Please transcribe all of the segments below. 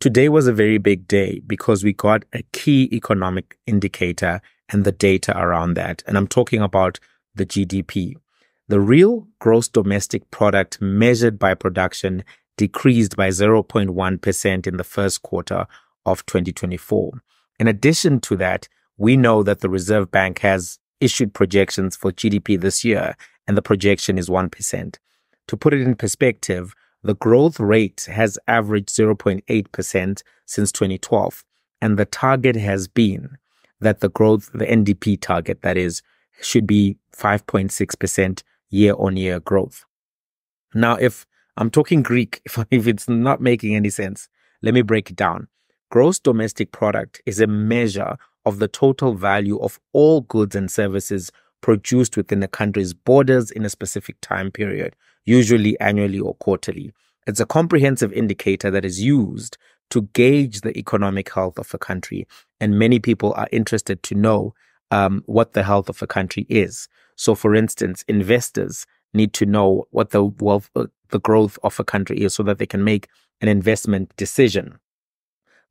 Today was a very big day because we got a key economic indicator and the data around that. And I'm talking about the GDP. The real gross domestic product measured by production decreased by 0.1% in the first quarter of 2024. In addition to that, we know that the Reserve Bank has issued projections for GDP this year, and the projection is 1%. To put it in perspective, the growth rate has averaged 0.8% since 2012, and the target has been that the growth, the NDP target, that is, should be 5.6% year on year growth. Now, if I'm talking Greek, if, if it's not making any sense, let me break it down. Gross domestic product is a measure of the total value of all goods and services produced within a country's borders in a specific time period, usually annually or quarterly. It's a comprehensive indicator that is used to gauge the economic health of a country. And many people are interested to know um, what the health of a country is. So, for instance, investors need to know what the wealth, uh, the growth of a country is so that they can make an investment decision.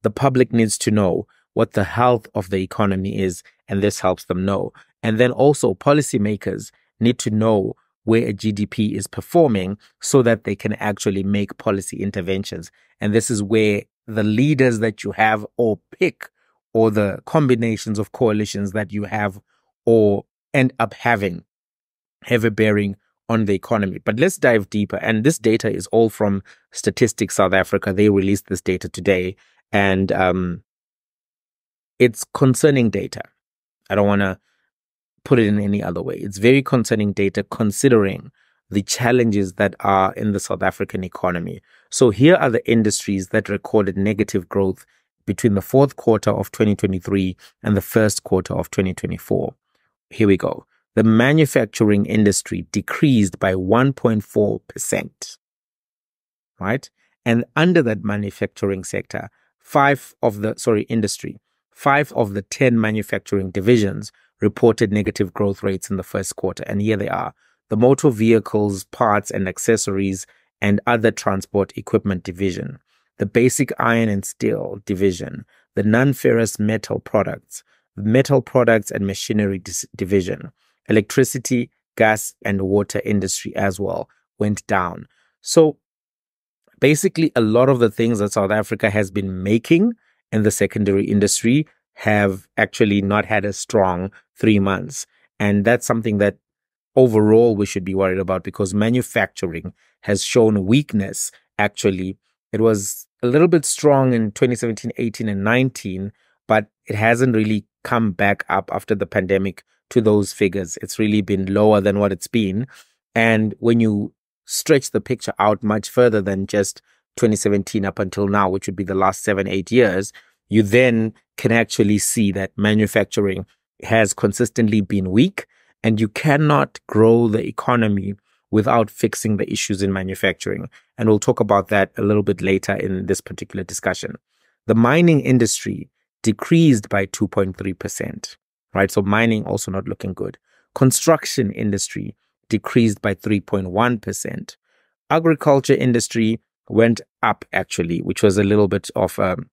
The public needs to know what the health of the economy is, and this helps them know. And then also policymakers need to know where a GDP is performing so that they can actually make policy interventions. And this is where the leaders that you have or pick or the combinations of coalitions that you have or end up having have a bearing on the economy. But let's dive deeper. And this data is all from Statistics South Africa. They released this data today. And um, it's concerning data. I don't want to put it in any other way. It's very concerning data considering the challenges that are in the South African economy. So here are the industries that recorded negative growth between the fourth quarter of 2023 and the first quarter of 2024. Here we go. The manufacturing industry decreased by 1.4%. Right? And under that manufacturing sector, five of the, sorry, industry, five of the 10 manufacturing divisions reported negative growth rates in the first quarter. And here they are the motor vehicles, parts and accessories, and other transport equipment division, the basic iron and steel division, the non ferrous metal products, metal products and machinery dis- division, electricity, gas, and water industry as well went down. So basically, a lot of the things that South Africa has been making in the secondary industry have actually not had a strong three months. And that's something that overall we should be worried about because manufacturing has shown weakness. Actually, it was a little bit strong in 2017, 18, and 19, but it hasn't really come back up after the pandemic to those figures. It's really been lower than what it's been. And when you stretch the picture out much further than just 2017 up until now, which would be the last seven, eight years, you then can actually see that manufacturing has consistently been weak and you cannot grow the economy without fixing the issues in manufacturing. And we'll talk about that a little bit later in this particular discussion. The mining industry decreased by 2.3%, right? So mining also not looking good. Construction industry decreased by 3.1%. Agriculture industry went up actually, which was a little bit of a, um,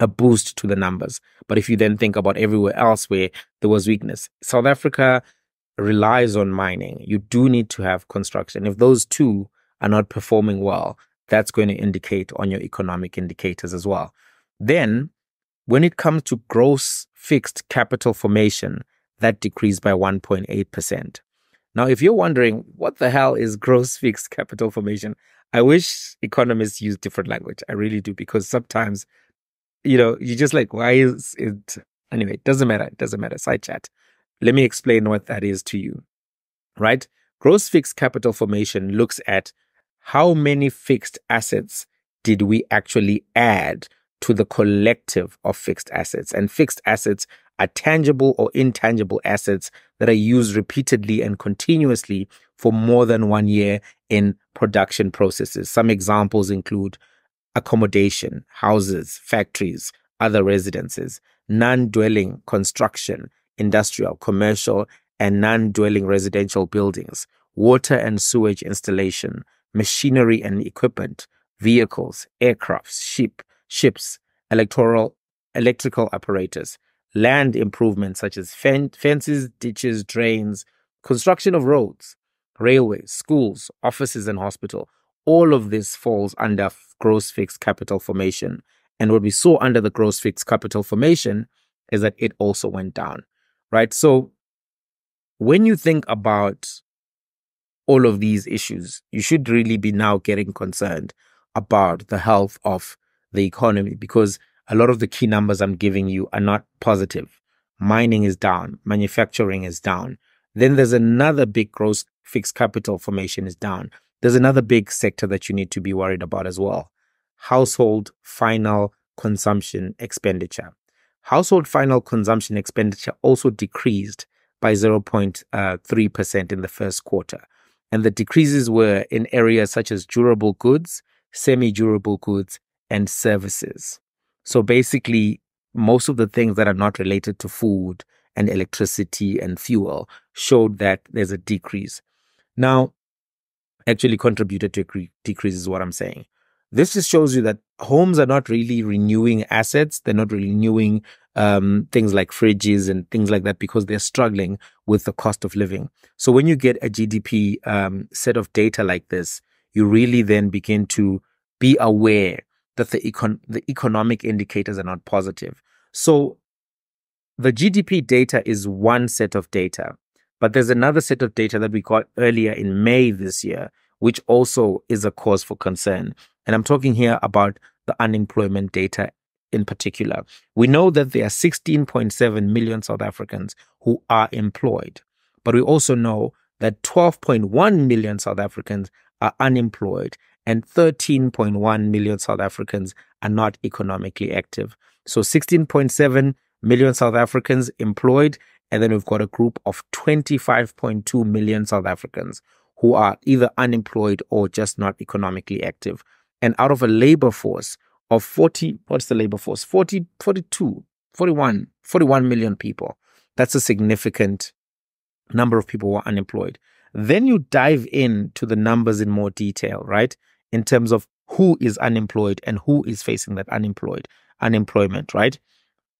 a boost to the numbers. But if you then think about everywhere else where there was weakness, South Africa relies on mining. You do need to have construction. If those two are not performing well, that's going to indicate on your economic indicators as well. Then, when it comes to gross fixed capital formation, that decreased by 1.8%. Now, if you're wondering what the hell is gross fixed capital formation, I wish economists use different language. I really do, because sometimes you know, you just like, why is it? Anyway, it doesn't matter. It doesn't matter. Side chat. Let me explain what that is to you, right? Gross fixed capital formation looks at how many fixed assets did we actually add to the collective of fixed assets. And fixed assets are tangible or intangible assets that are used repeatedly and continuously for more than one year in production processes. Some examples include accommodation, houses, factories, other residences, non dwelling construction, industrial, commercial, and non dwelling residential buildings, water and sewage installation, machinery and equipment, vehicles, aircrafts, ship, ships, electoral, electrical apparatus, land improvements such as fen- fences, ditches, drains, construction of roads, railways, schools, offices, and hospital. All of this falls under gross fixed capital formation. And what we saw under the gross fixed capital formation is that it also went down, right? So when you think about all of these issues, you should really be now getting concerned about the health of the economy because a lot of the key numbers I'm giving you are not positive. Mining is down, manufacturing is down. Then there's another big gross fixed capital formation is down. There's another big sector that you need to be worried about as well. Household final consumption expenditure. Household final consumption expenditure also decreased by 0.3% uh, in the first quarter. And the decreases were in areas such as durable goods, semi durable goods, and services. So basically, most of the things that are not related to food and electricity and fuel showed that there's a decrease. Now, actually contributed to a decrease is what I'm saying. This just shows you that homes are not really renewing assets. They're not renewing um, things like fridges and things like that because they're struggling with the cost of living. So when you get a GDP um, set of data like this, you really then begin to be aware that the econ- the economic indicators are not positive. So the GDP data is one set of data, but there's another set of data that we got earlier in May this year, which also is a cause for concern. And I'm talking here about the unemployment data in particular. We know that there are 16.7 million South Africans who are employed, but we also know that 12.1 million South Africans are unemployed and 13.1 million South Africans are not economically active. So 16.7 million South Africans employed, and then we've got a group of 25.2 million South Africans who are either unemployed or just not economically active. And out of a labor force of 40, what's the labor force? 40, 42, 41, 41 million people. That's a significant number of people who are unemployed. Then you dive into the numbers in more detail, right? In terms of who is unemployed and who is facing that unemployed unemployment, right?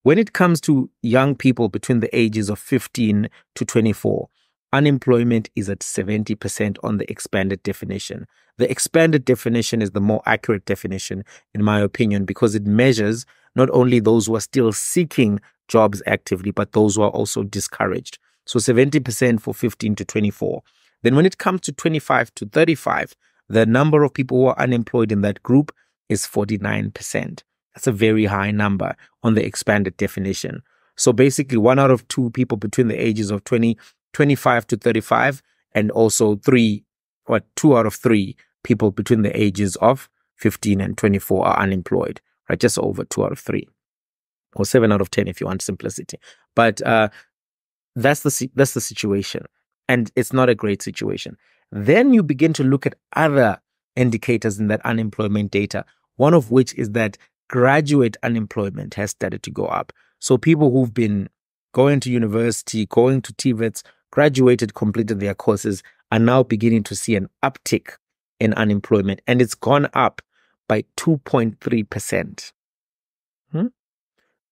When it comes to young people between the ages of 15 to 24, unemployment is at 70% on the expanded definition. The expanded definition is the more accurate definition, in my opinion, because it measures not only those who are still seeking jobs actively, but those who are also discouraged. So 70% for 15 to 24. Then when it comes to 25 to 35, the number of people who are unemployed in that group is 49%. That's a very high number on the expanded definition. So basically, one out of two people between the ages of 20, 25 to 35, and also three, or two out of three people between the ages of 15 and 24 are unemployed, right? Just over two out of three, or seven out of 10 if you want simplicity. But uh, that's the that's the situation, and it's not a great situation. Then you begin to look at other indicators in that unemployment data. One of which is that graduate unemployment has started to go up. So people who've been going to university, going to TVETs, graduated, completed their courses, are now beginning to see an uptick in unemployment, and it's gone up by 2.3%. Hmm?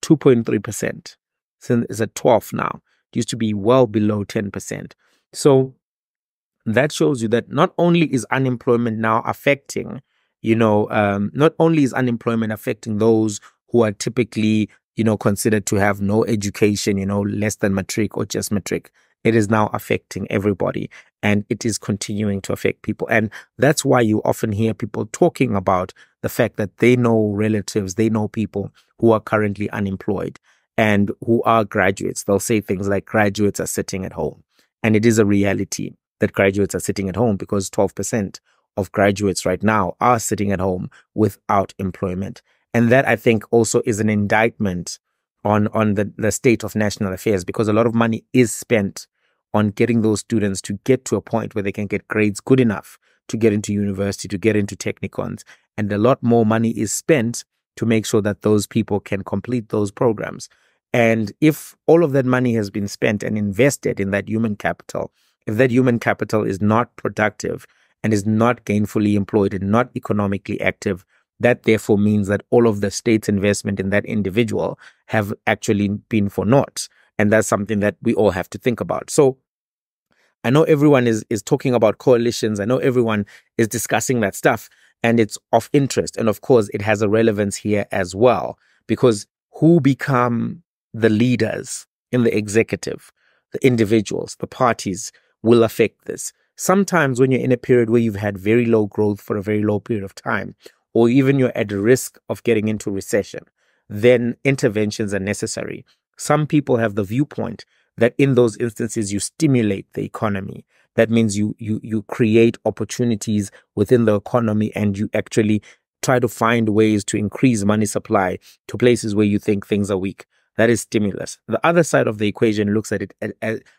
2.3%. So it's at 12 now. It used to be well below 10%. So that shows you that not only is unemployment now affecting, you know, um, not only is unemployment affecting those who are typically, you know, considered to have no education, you know, less than matric or just matric, it is now affecting everybody and it is continuing to affect people. And that's why you often hear people talking about the fact that they know relatives, they know people who are currently unemployed and who are graduates. They'll say things like graduates are sitting at home. And it is a reality that graduates are sitting at home because 12% of graduates right now are sitting at home without employment. And that I think also is an indictment on, on the, the state of national affairs because a lot of money is spent on getting those students to get to a point where they can get grades good enough to get into university, to get into technikons. And a lot more money is spent to make sure that those people can complete those programs. And if all of that money has been spent and invested in that human capital, if that human capital is not productive and is not gainfully employed and not economically active, that therefore means that all of the state's investment in that individual have actually been for naught. And that's something that we all have to think about. So I know everyone is, is talking about coalitions. I know everyone is discussing that stuff and it's of interest. And of course, it has a relevance here as well, because who become the leaders in the executive, the individuals, the parties will affect this. Sometimes when you're in a period where you've had very low growth for a very low period of time, or even you're at risk of getting into recession, then interventions are necessary. Some people have the viewpoint that in those instances you stimulate the economy. That means you you you create opportunities within the economy and you actually try to find ways to increase money supply to places where you think things are weak. That is stimulus. The other side of the equation looks at it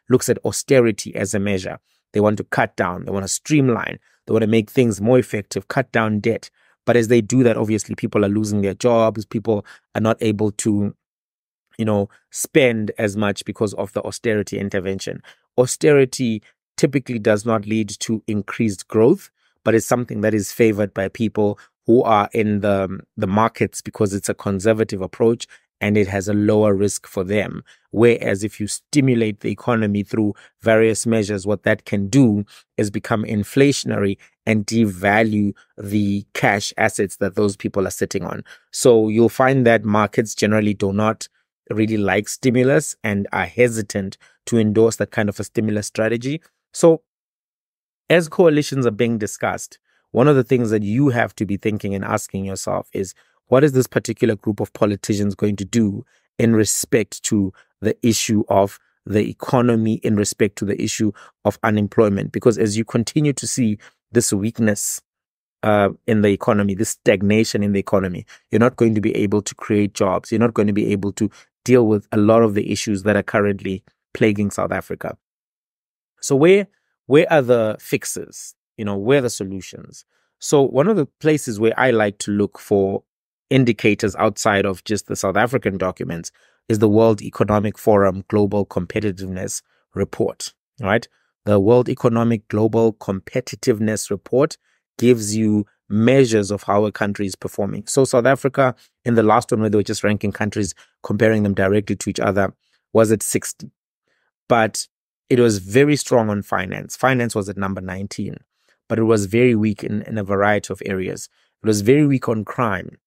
looks at austerity as a measure. They want to cut down, they want to streamline, they want to make things more effective, cut down debt. But as they do that, obviously people are losing their jobs, people are not able to you know, spend as much because of the austerity intervention. Austerity typically does not lead to increased growth, but it's something that is favored by people who are in the, the markets because it's a conservative approach and it has a lower risk for them. Whereas if you stimulate the economy through various measures, what that can do is become inflationary and devalue the cash assets that those people are sitting on. So you'll find that markets generally do not really like stimulus and are hesitant to endorse that kind of a stimulus strategy. So, as coalitions are being discussed, one of the things that you have to be thinking and asking yourself is what is this particular group of politicians going to do in respect to the issue of the economy, in respect to the issue of unemployment? Because as you continue to see this weakness uh, in the economy, this stagnation in the economy, you're not going to be able to create jobs. You're not going to be able to deal with a lot of the issues that are currently plaguing South Africa. So where where are the fixes? You know, where are the solutions? So one of the places where I like to look for indicators outside of just the South African documents is the World Economic Forum Global Competitiveness Report, right? The World Economic Global Competitiveness Report gives you measures of how a country is performing. So South Africa, in the last one where they were just ranking countries, comparing them directly to each other, was at 60. But it was very strong on finance. Finance was at number 19, but it was very weak in, in a variety of areas. It was very weak on crime.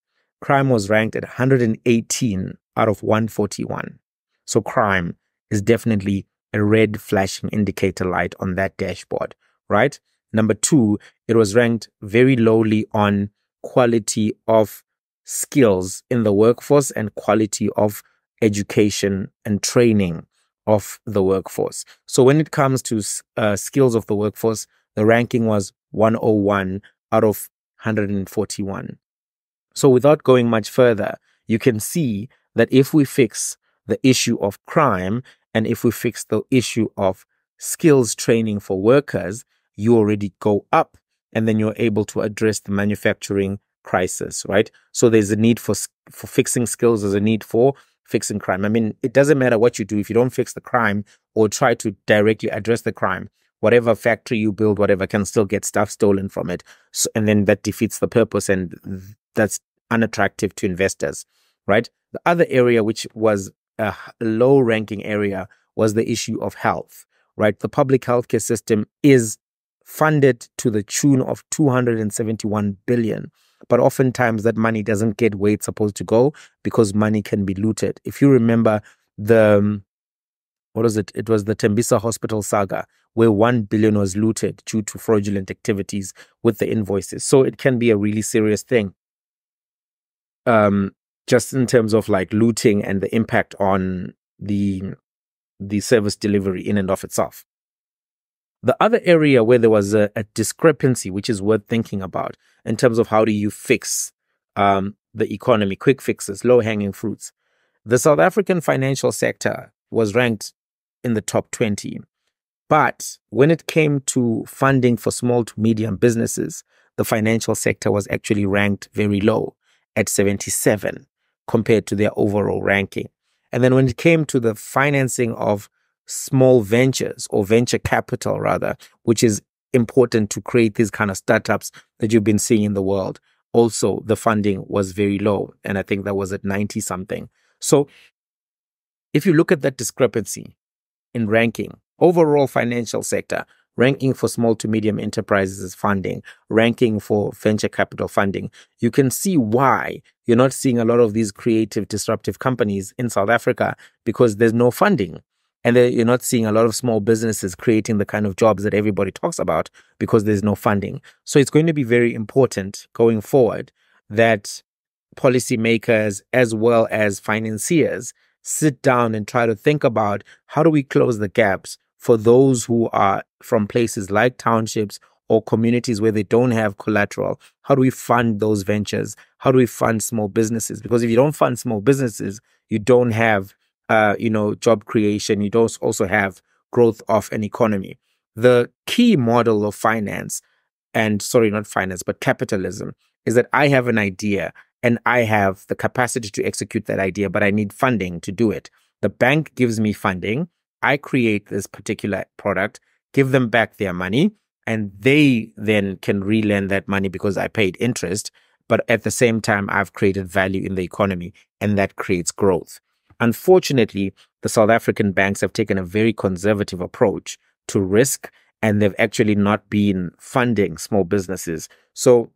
Crime was ranked at 118 out of 141. So crime is definitely a red flashing indicator light on that dashboard, right? Number two, it was ranked very lowly on quality of skills in the workforce and quality of education and training of the workforce. So when it comes to uh, skills of the workforce, the ranking was 101 out of 141. So without going much further, you can see that if we fix the issue of crime and if we fix the issue of skills training for workers, you already go up and then you're able to address the manufacturing crisis, right? So there's a need for for fixing skills, there's a need for fixing crime. I mean, it doesn't matter what you do if you don't fix the crime or try to directly address the crime. Whatever factory you build, whatever can still get stuff stolen from it, so, and then that defeats the purpose, and that's unattractive to investors, right? The other area which was a low ranking area was the issue of health, right? The public healthcare system is funded to the tune of 271 billion. But oftentimes that money doesn't get where it's supposed to go because money can be looted. If you remember the um, what was it? It was the Tembisa Hospital saga where 1 billion was looted due to fraudulent activities with the invoices. So it can be a really serious thing. Um, just in terms of like looting and the impact on the the service delivery in and of itself. The other area where there was a, a discrepancy, which is worth thinking about in terms of how do you fix um, the economy, quick fixes, low hanging fruits. The South African financial sector was ranked in the top 20. But when it came to funding for small to medium businesses, the financial sector was actually ranked very low at 77 compared to their overall ranking. And then when it came to the financing of small ventures or venture capital rather, which is important to create these kind of startups that you've been seeing in the world. also the funding was very low. And I think that was at 90 something. So if you look at that discrepancy in ranking, overall financial sector, ranking for small to medium enterprises funding, ranking for venture capital funding, you can see why you're not seeing a lot of these creative, disruptive companies in South Africa because there's no funding. And you're not seeing a lot of small businesses creating the kind of jobs that everybody talks about because there's no funding. So it's going to be very important going forward that policymakers as well as financiers sit down and try to think about how do we close the gaps for those who are from places like townships or communities where they don't have collateral? How do we fund those ventures? How do we fund small businesses? Because if you don't fund small businesses, you don't have, uh, you know, job creation. You don't also have growth of an economy. The key model of finance, and sorry, not finance, but capitalism, is that I have an idea and I have the capacity to execute that idea, but I need funding to do it. The bank gives me funding. I create this particular product, give them back their money, and they then can relend that money because I paid interest. But at the same time, I've created value in the economy, and that creates growth. Unfortunately, the South African banks have taken a very conservative approach to risk, and they've actually not been funding small businesses. So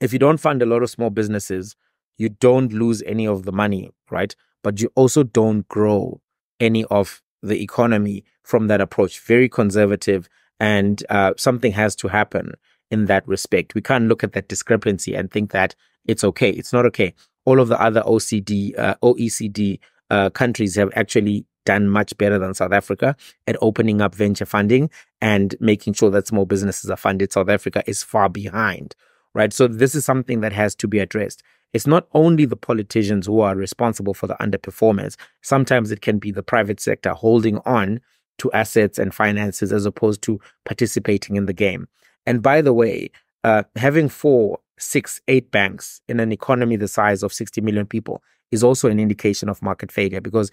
if you don't fund a lot of small businesses, you don't lose any of the money, right? But you also don't grow any of the economy from that approach. Very conservative, and uh, something has to happen in that respect. We can't look at that discrepancy and think that it's okay. It's not okay. All of the other OCD, uh, OECD uh, countries have actually done much better than South Africa at opening up venture funding and making sure that small businesses are funded. South Africa is far behind right? So this is something that has to be addressed. It's not only the politicians who are responsible for the underperformance. Sometimes it can be the private sector holding on to assets and finances as opposed to participating in the game. And by the way, uh, having four, six, eight banks in an economy the size of 60 million people is also an indication of market failure because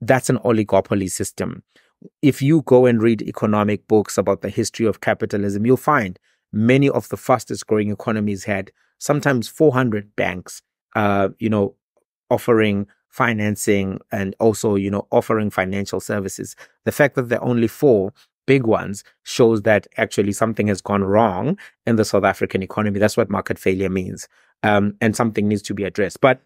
that's an oligopoly system. If you go and read economic books about the history of capitalism, you'll find many of the fastest growing economies had sometimes 400 banks, uh, you know, offering financing and also, you know, offering financial services. The fact that there are only four big ones shows that actually something has gone wrong in the South African economy. That's what market failure means. Um, and something needs to be addressed. But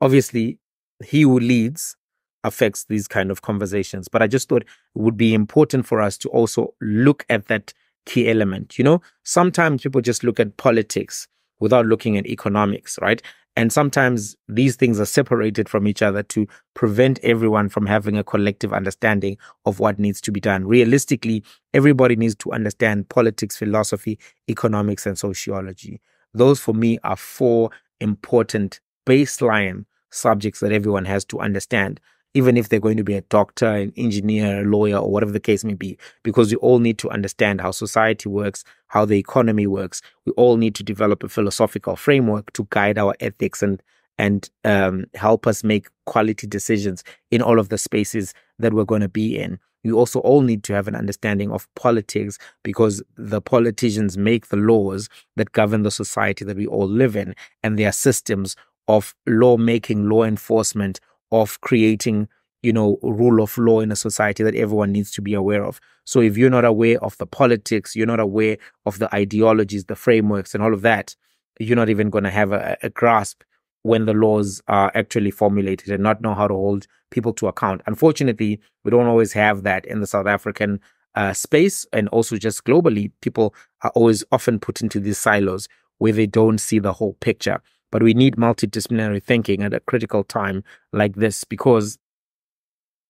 obviously, he who leads affects these kind of conversations. But I just thought it would be important for us to also look at that key element. You know, sometimes people just look at politics without looking at economics, right? And sometimes these things are separated from each other to prevent everyone from having a collective understanding of what needs to be done. Realistically, everybody needs to understand politics, philosophy, economics, and sociology. Those for me are four important baseline subjects that everyone has to understand even if they're going to be a doctor, an engineer, a lawyer, or whatever the case may be, because we all need to understand how society works, how the economy works. We all need to develop a philosophical framework to guide our ethics and and um, help us make quality decisions in all of the spaces that we're going to be in. We also all need to have an understanding of politics because the politicians make the laws that govern the society that we all live in, and their systems of lawmaking, law enforcement, of creating you know rule of law in a society that everyone needs to be aware of. So if you're not aware of the politics you're not aware of the ideologies the frameworks and all of that you're not even going to have a, a grasp when the laws are actually formulated and not know how to hold people to account. Unfortunately we don't always have that in the south african uh, space and also just globally people are always often put into these silos where they don't see the whole picture but we need multidisciplinary thinking at a critical time like this because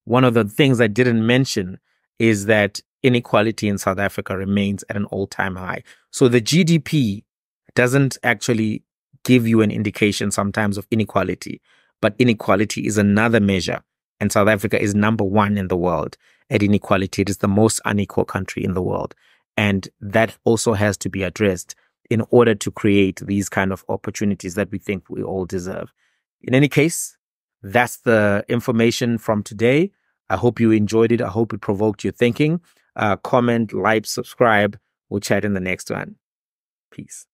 one of the things I didn't mention is that inequality in South Africa remains at an all time high. So the GDP doesn't actually give you an indication sometimes of inequality, but inequality is another measure. And South Africa is number one in the world at inequality. It is the most unequal country in the world. And that also has to be addressed in order to create these kind of opportunities that we think we all deserve. In any case, that's the information from today. I hope you enjoyed it. I hope it provoked your thinking. Uh, comment, like, subscribe. We'll chat in the next one. Peace.